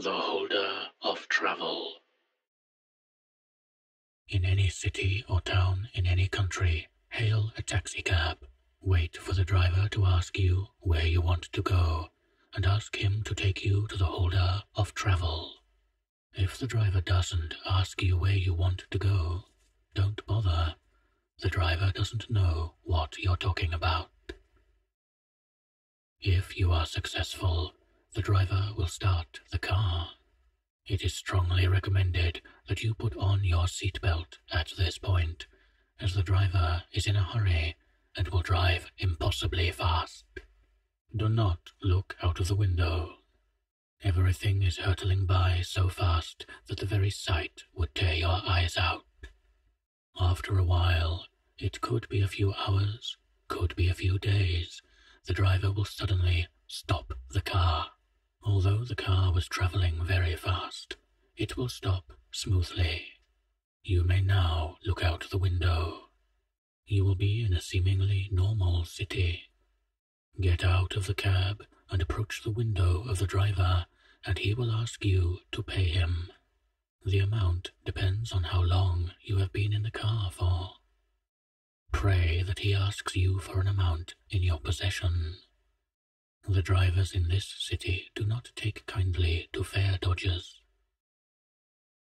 the holder of travel. In any city or town in any country, hail a taxicab. Wait for the driver to ask you where you want to go, and ask him to take you to the holder of travel. If the driver doesn't ask you where you want to go, don't bother. The driver doesn't know what you're talking about. If you are successful, the driver will start the car. It is strongly recommended that you put on your seatbelt at this point, as the driver is in a hurry and will drive impossibly fast. Do not look out of the window. Everything is hurtling by so fast that the very sight would tear your eyes out. After a while, it could be a few hours, could be a few days, the driver will suddenly stop the car. Although the car was traveling very fast, it will stop smoothly. You may now look out the window. You will be in a seemingly normal city. Get out of the cab and approach the window of the driver, and he will ask you to pay him. The amount depends on how long you have been in the car for. Pray that he asks you for an amount in your possession. The drivers in this city do not take kindly to fare dodgers.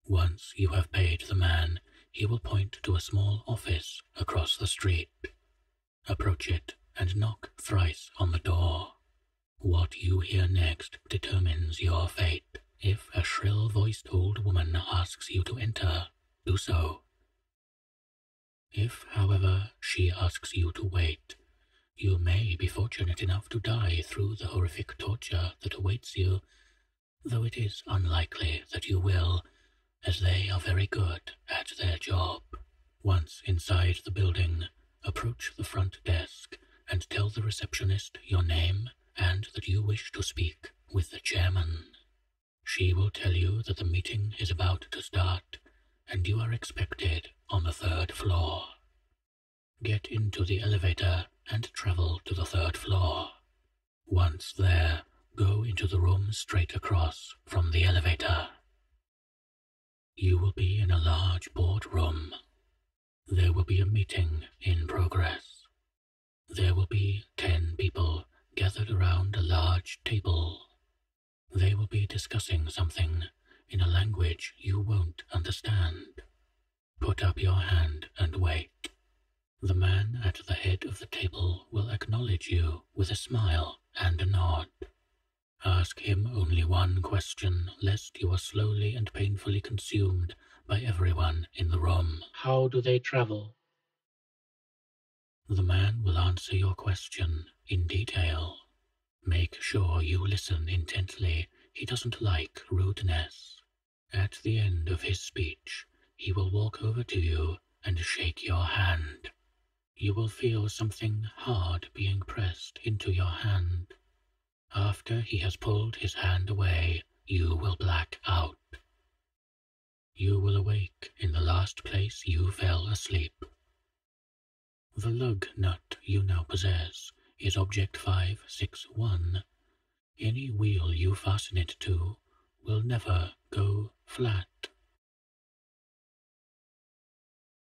Once you have paid the man, he will point to a small office across the street. Approach it and knock thrice on the door. What you hear next determines your fate. If a shrill voiced old woman asks you to enter, do so. If, however, she asks you to wait, you may be fortunate enough to die through the horrific torture that awaits you, though it is unlikely that you will, as they are very good at their job. Once inside the building, approach the front desk and tell the receptionist your name and that you wish to speak with the chairman. She will tell you that the meeting is about to start and you are expected on the third floor. Get into the elevator and travel to the third floor. Once there, go into the room straight across from the elevator. You will be in a large boardroom. There will be a meeting in progress. There will be ten people gathered around a large table. They will be discussing something in a language you won't understand. Put up your hand and wait. The man at the head of the table will acknowledge you with a smile and a nod. Ask him only one question, lest you are slowly and painfully consumed by everyone in the room. How do they travel? The man will answer your question in detail. Make sure you listen intently. He doesn't like rudeness. At the end of his speech, he will walk over to you and shake your hand. You will feel something hard being pressed into your hand. After he has pulled his hand away, you will black out. You will awake in the last place you fell asleep. The lug nut you now possess is Object 561. Any wheel you fasten it to will never go flat.